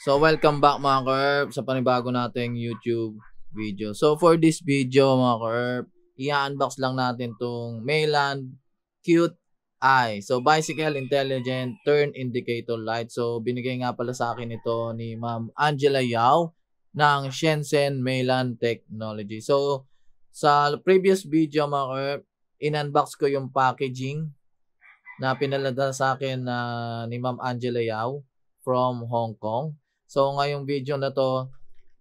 So, welcome back mga Kerp sa panibago nating YouTube video. So, for this video mga Kerp, i-unbox lang natin tong Mayland Cute Eye. So, Bicycle Intelligent Turn Indicator Light. So, binigay nga pala sa akin ito ni Ma'am Angela Yao ng Shenzhen Mayland Technology. So, sa previous video mga Kerp, in-unbox ko yung packaging na pinalada sa akin uh, ni Ma'am Angela Yao from Hong Kong. So, ngayong video na to,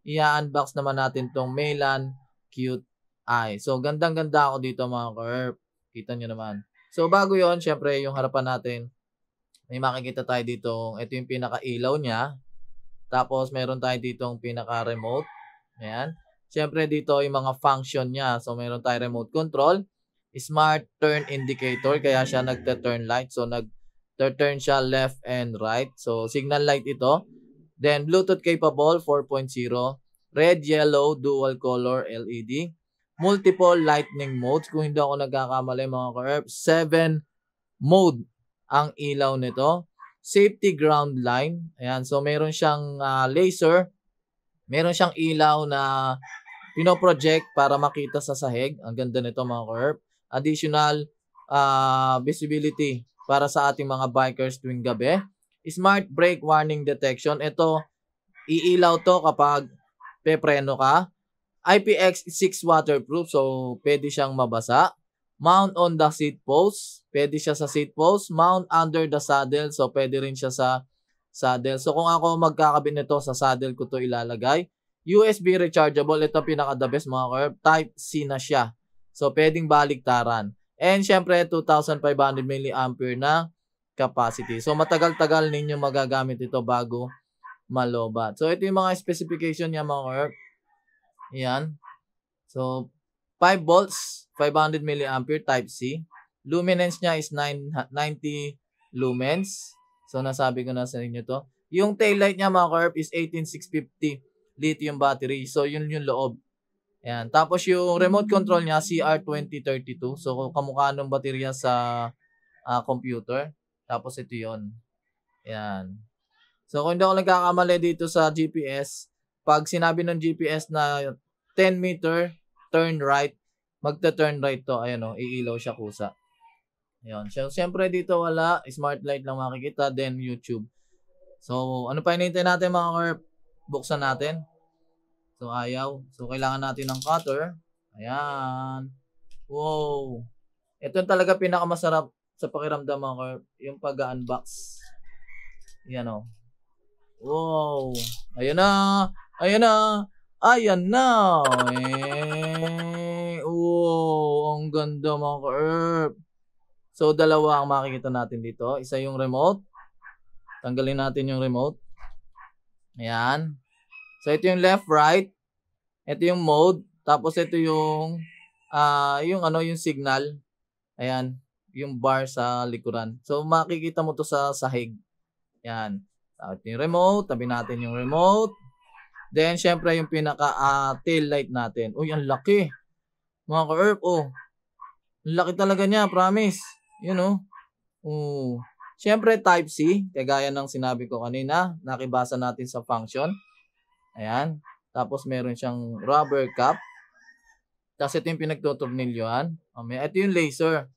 i-unbox naman natin tong Maylan Cute Eye. So, gandang-ganda ako dito mga curve. Kita nyo naman. So, bago yon syempre, yung harapan natin, may makikita tayo dito. Ito yung pinaka-ilaw niya. Tapos, meron tayo dito yung pinaka-remote. Ayan. Syempre, dito yung mga function niya. So, meron tayo remote control, smart turn indicator, kaya siya nagte-turn light. So, nag-turn siya left and right. So, signal light ito. Then, Bluetooth capable 4.0. Red, yellow, dual color LED. Multiple lightning modes. Kung hindi ako nagkakamali mga ka 7 mode ang ilaw nito. Safety ground line. Ayan. So, meron siyang uh, laser. Meron siyang ilaw na pinoproject para makita sa sahig. Ang ganda nito mga ka Additional uh, visibility para sa ating mga bikers tuwing gabi. Smart brake warning detection. Ito, iilaw to kapag pepreno ka. IPX6 waterproof, so pwede siyang mabasa. Mount on the seat post, pwede siya sa seat post. Mount under the saddle, so pwede rin siya sa saddle. So kung ako magkakabit nito sa saddle ko to ilalagay. USB rechargeable, ito pinaka the best mga curve. Type C na siya. So pwedeng baliktaran. And syempre 2,500 mAh na capacity. So matagal-tagal ninyo magagamit ito bago malobat. So ito yung mga specification niya mga work. Yan. So 5 volts, 500 mAh type C. Luminance niya is 9, 90 lumens. So nasabi ko na sa inyo to. Yung tail light niya mga curve is 18650 lithium battery. So yun yung loob. Yan. Tapos yung remote control niya CR2032. So kamukha ng baterya sa uh, computer. Tapos ito yon Yan. So kung hindi ako nagkakamali dito sa GPS, pag sinabi ng GPS na 10 meter, turn right, magta-turn right to. Ayan o, iilaw siya kusa. Ayan. So, siyempre dito wala. Smart light lang makikita. Then, YouTube. So, ano pa hinihintay natin mga car? Buksan natin. So, ayaw. So, kailangan natin ng cutter. Ayan. Wow. Ito talaga pinakamasarap sa pakiramdam mga yung pag-unbox. Yan o. Oh. Wow. Ayan na. Ayan na. Ayan na. Eh. Wow. Ang ganda mga ka-herb. So, dalawa ang makikita natin dito. Isa yung remote. Tanggalin natin yung remote. Ayan. So, ito yung left, right. Ito yung mode. Tapos, ito yung, uh, yung ano, yung signal. Ayan yung bar sa likuran. So, makikita mo to sa sahig. Yan. Tapos yung remote, tabi natin yung remote. Then, syempre, yung pinaka uh, tail light natin. Uy, ang laki. Mga ka-erp, oh. Ang laki talaga niya, promise. You know? Oh. Syempre, type C. Kagaya ng sinabi ko kanina. Nakibasa natin sa function. Ayan. Tapos, meron siyang rubber cap. Tapos, ito yung pinagtuturnilyohan. Ito yung laser.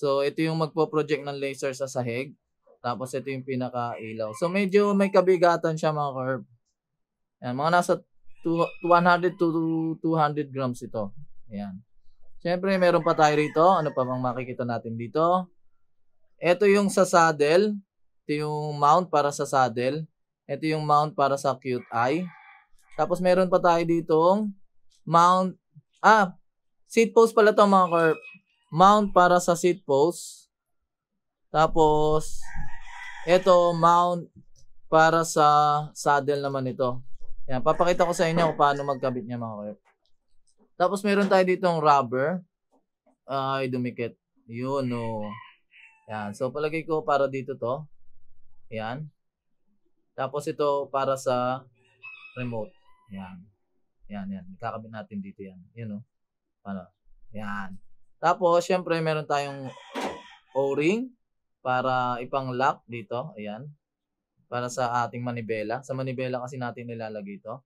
So, ito yung magpo-project ng laser sa sahig. Tapos, ito yung pinaka-ilaw. So, medyo may kabigatan siya mga curve. Yan, mga nasa 200 to 200 grams ito. Ayan. Siyempre, meron pa tayo rito. Ano pa bang makikita natin dito? Ito yung sa saddle. Ito yung mount para sa saddle. Ito yung mount para sa cute eye. Tapos, meron pa tayo ditong mount. Ah, seat post pala to mga curve mount para sa seat post. Tapos, ito, mount para sa saddle naman ito. Yan, papakita ko sa inyo kung paano magkabit niya mga kaya. Tapos, meron tayo ditong rubber. Ay, dumikit. Yun, no. Yan. So, palagay ko para dito to. Yan. Tapos, ito para sa remote. Yan. Yan, yan. Ikakabit natin dito yan. Yun, no. Paano? Yan. Tapos, syempre, meron tayong O-ring para ipang lock dito. Ayan. para sa ating manibela. Sa manibela kasi natin nilalagay ito.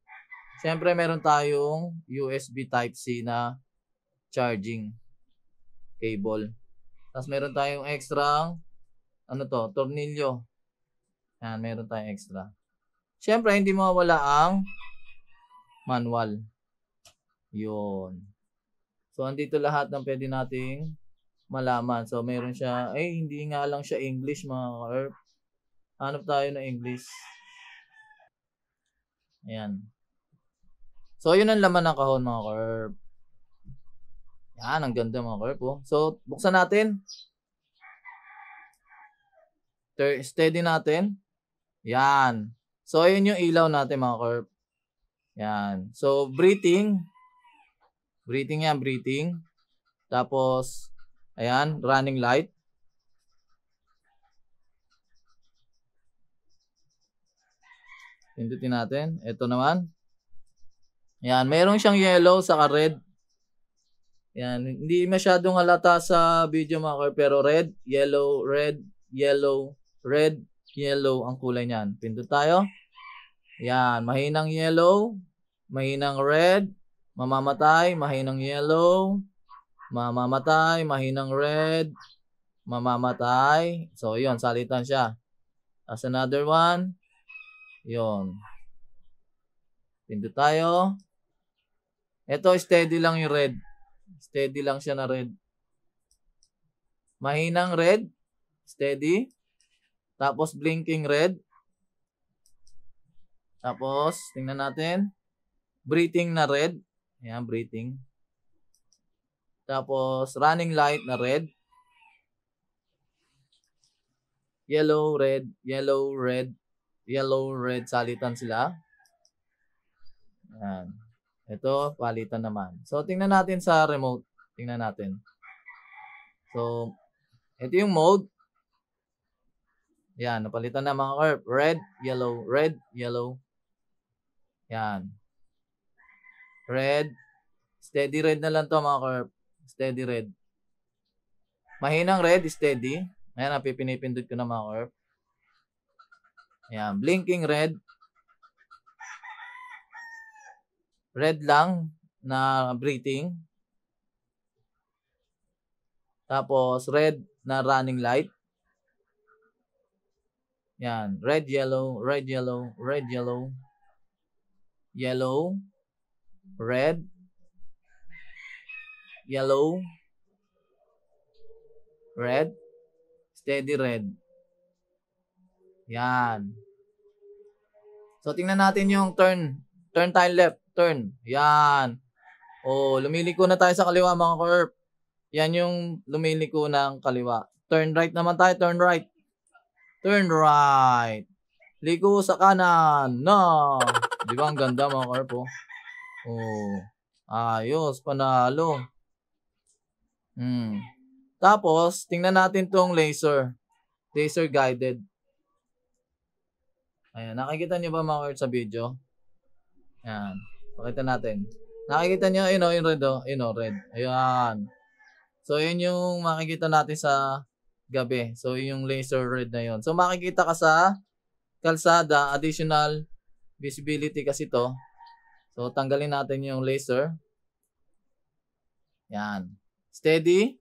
Siyempre, meron tayong USB Type-C na charging cable. Tapos meron tayong extra ano to, tornilyo. Yan, meron tayong extra. Siyempre, hindi mawala ang manual. Yun. So, andito lahat ng pwede nating malaman. So, meron siya, eh, hindi nga lang siya English, mga ka-ERP. Hanap tayo ng English. Ayan. So, yun ang laman ng kahon, mga ka-ERP. Yan, ang ganda mga ka-ERP. Oh. So, buksan natin. Steady natin. Yan. So, ayun yung ilaw natin mga ka-ERP. Yan. So, breathing. Breathing yan, breathing. Tapos, ayan, running light. Pindutin natin. Ito naman. Yan, mayroon siyang yellow saka red. Yan, hindi masyadong halata sa video mga pero red, yellow, red, yellow, red, yellow ang kulay niyan. Pindot tayo. Yan, mahinang yellow, mahinang red, mamamatay, mahinang yellow, mamamatay, mahinang red, mamamatay. So, yun, salitan siya. As another one. Yun. Pindot tayo. Ito, steady lang yung red. Steady lang siya na red. Mahinang red. Steady. Tapos blinking red. Tapos, tingnan natin. Breathing na red. Ayan, breathing. Tapos, running light na red. Yellow, red, yellow, red, yellow, red. Salitan sila. Ayan. Ito, palitan naman. So, tingnan natin sa remote. Tingnan natin. So, ito yung mode. Yan, napalitan na mga curve. Red, yellow, red, yellow. Yan. Red. Steady red na lang to mga curve. Steady red. Mahinang red, steady. Ayan, napipinipindot ko na mga curve. Ayan, blinking red. Red lang na breathing. Tapos red na running light. Yan, red, yellow, red, yellow, red, yellow, yellow, red, yellow, red, steady red. Yan. So, tingnan natin yung turn. Turn tayo left turn. Yan. Oh, lumiliko na tayo sa kaliwa mga curve. Yan yung lumiliko ng kaliwa. Turn right naman tayo, turn right. Turn right. Liko sa kanan. No. Di ba ang ganda mga curve oh. Oh. Ayos, panalo. Hmm. Tapos, tingnan natin tong laser. Laser guided. Ayan, nakikita niyo ba mga curve sa video? Ayan. Pakita natin. Nakikita niyo, yun o, yung red o. Yun o, red. Ayan. So, yun yung makikita natin sa gabi. So, yung laser red na yun. So, makikita ka sa kalsada, additional visibility kasi to. So, tanggalin natin yung laser. Yan. Steady.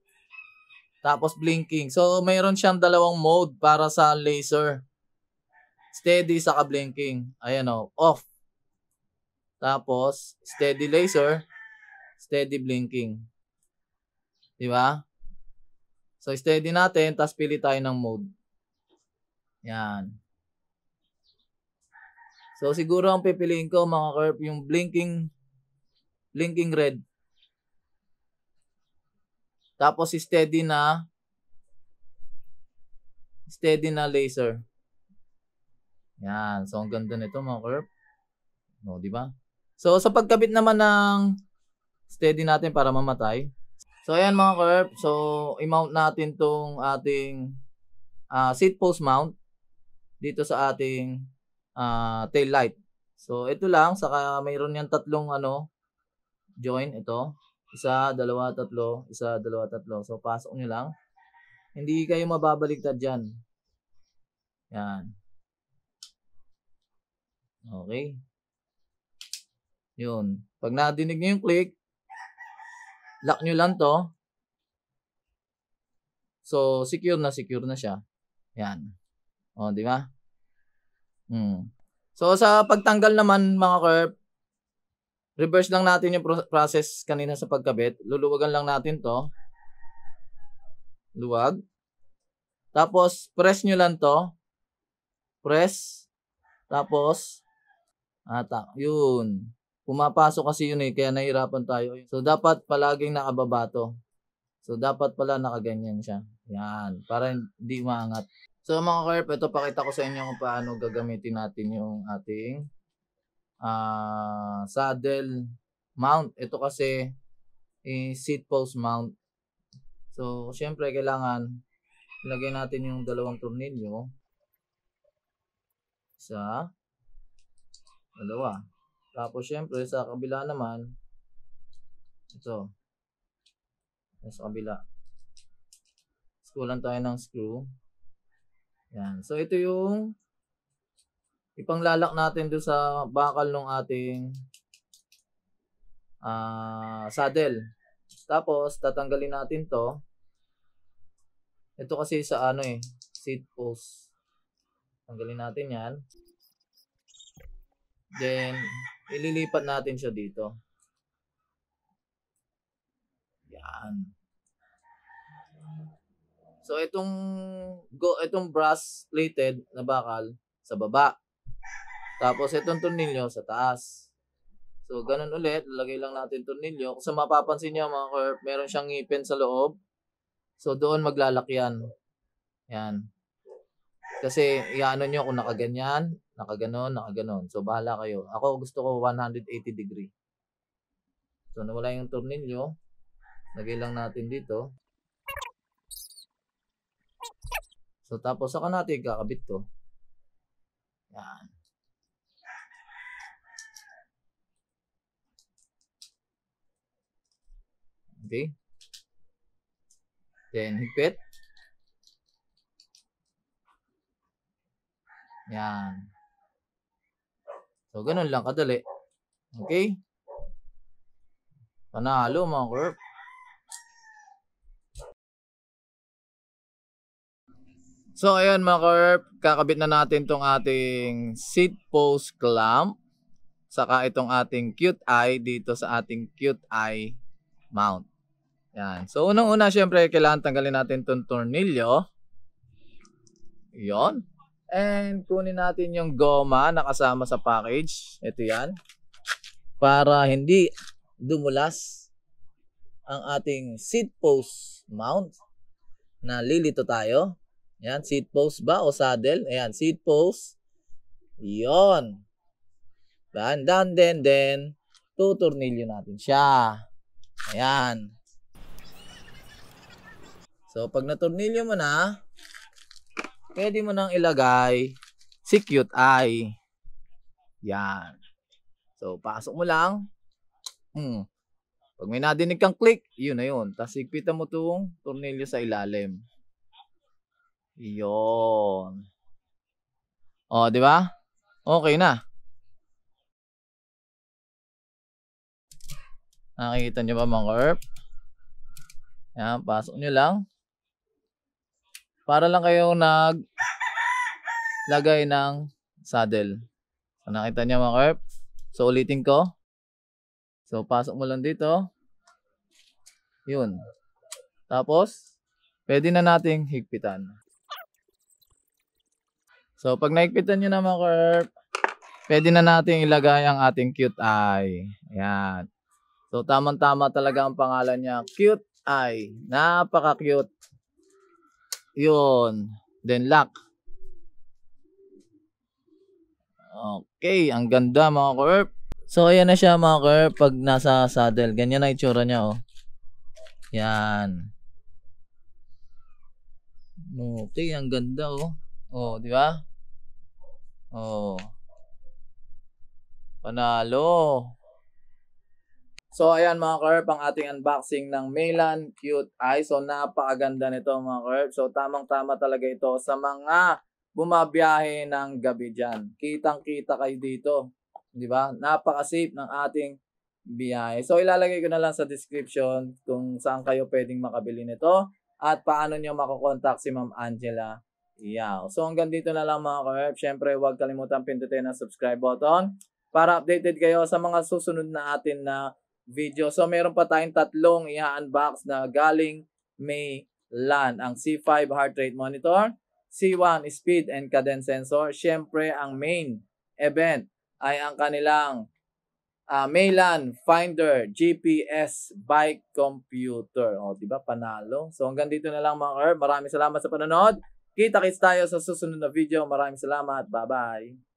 Tapos blinking. So, mayroon siyang dalawang mode para sa laser. Steady sa blinking. Ayan o. Off. Tapos, steady laser, steady blinking. Di ba? So, steady natin, tapos pili tayo ng mode. Yan. So, siguro ang pipiliin ko, mga curve, yung blinking, blinking red. Tapos, steady na, steady na laser. Yan. So, ang ganda nito, mga curve. No, di ba? So, sa pagkabit naman ng steady natin para mamatay. So, ayan mga curve. So, i-mount natin tong ating uh, seat post mount dito sa ating uh, tail light. So, ito lang. Saka mayroon yan tatlong ano, join. Ito. Isa, dalawa, tatlo. Isa, dalawa, tatlo. So, pasok nyo lang. Hindi kayo mababaliktad dyan. Yan. Okay. Yun. Pag nadinig nyo yung click, lock nyo lang to. So, secure na secure na siya. Yan. O, di ba? Hmm. So, sa pagtanggal naman, mga curve, reverse lang natin yung process kanina sa pagkabit. Luluwagan lang natin to. Luwag. Tapos, press nyo lang to. Press. Tapos, ata, yun. Pumapasok kasi yun eh, kaya nahirapan tayo. So, dapat palaging nakababa to. So, dapat pala nakaganyan siya. Yan, para hindi maangat. So, mga karp, ito pakita ko sa inyo kung paano gagamitin natin yung ating uh, saddle mount. Ito kasi eh, seat post mount. So, syempre, kailangan ilagay natin yung dalawang tornilyo. Isa, dalawa. Tapos, syempre, sa kabila naman, ito. Sa kabila. Skulan tayo ng screw. Yan. So, ito yung ipanglalak natin doon sa bakal ng ating uh, saddle. Tapos, tatanggalin natin to. Ito kasi sa ano eh, seat post. Tanggalin natin yan. Then, ililipat natin siya dito. Yan. So itong go itong brass plated na bakal sa baba. Tapos itong tornilyo sa taas. So ganun ulit, lalagay lang natin tornilyo. Kung sa mapapansin niyo mga curve, meron siyang ngipin sa loob. So doon maglalakyan. Yan. Kasi iano niyo kung nakaganyan, nakaganon, nakaganon. So bahala kayo. Ako gusto ko 180 degree. So nawala yung tornilyo. Lagay lang natin dito. So tapos saka natin kakabit to. Yan. Okay. Then higpit. Yan. So, ganun lang kadali. Okay? Panalo mga curve. So, ayan mga curve. Kakabit na natin tong ating seat post clamp. Saka itong ating cute eye dito sa ating cute eye mount. Yan. So, unang-una, syempre, kailangan tanggalin natin itong tornilyo. Yon. And kunin natin yung goma na kasama sa package. Ito yan. Para hindi dumulas ang ating seat post mount na lilito tayo. Yan, seat post ba o saddle? Ayan, seat post. Yon. Dan, dan, then, then, tuturnilyo natin siya. Ayan. So, pag naturnilyo mo na, pwede mo nang ilagay si cute eye. Yan. So, pasok mo lang. Hmm. Pag may nadinig kang click, yun na yun. Tapos higpitan mo itong tornilyo sa ilalim. Yun. O, di ba? Okay na. Nakikita nyo ba mga curve? Yan, pasok nyo lang. Para lang kayo nag lagay ng saddle. So, nakita niyo mga kerp? So, ulitin ko. So, pasok mo lang dito. Yun. Tapos, pwede na nating higpitan. So, pag nahigpitan nyo na mga kerp, pwede na nating ilagay ang ating cute eye. Ayan. So, tamang-tama talaga ang pangalan niya. Cute eye. Napaka-cute. Yun. Then lock. Okay, ang ganda mga curve. So ayan na siya mga curve pag nasa saddle. Ganyan na itsura niya oh. Yan. Okay, ang ganda oh. Oh, di ba? Oh. Panalo. So ayan mga curve, ang ating unboxing ng Melan Cute Eye. So napakaganda nito mga curve. So tamang tama talaga ito sa mga bumabiyahe ng gabi dyan. Kitang-kita kayo dito. Di ba? Napaka-safe ng ating biyahe. So, ilalagay ko na lang sa description kung saan kayo pwedeng makabili nito at paano nyo makokontakt si Ma'am Angela Yao. So, hanggang dito na lang mga ka-herb. Siyempre, huwag kalimutan pindutin ang subscribe button para updated kayo sa mga susunod na atin na video. So, meron pa tayong tatlong i-unbox na galing Mayland. Ang C5 heart rate monitor, C1 speed and cadence sensor. Siyempre, ang main event ay ang kanilang uh, Mayland Finder GPS bike computer. O, di ba? Panalo. So, hanggang dito na lang mga herb. Maraming salamat sa panonood. Kita-kits tayo sa susunod na video. Maraming salamat. Bye-bye.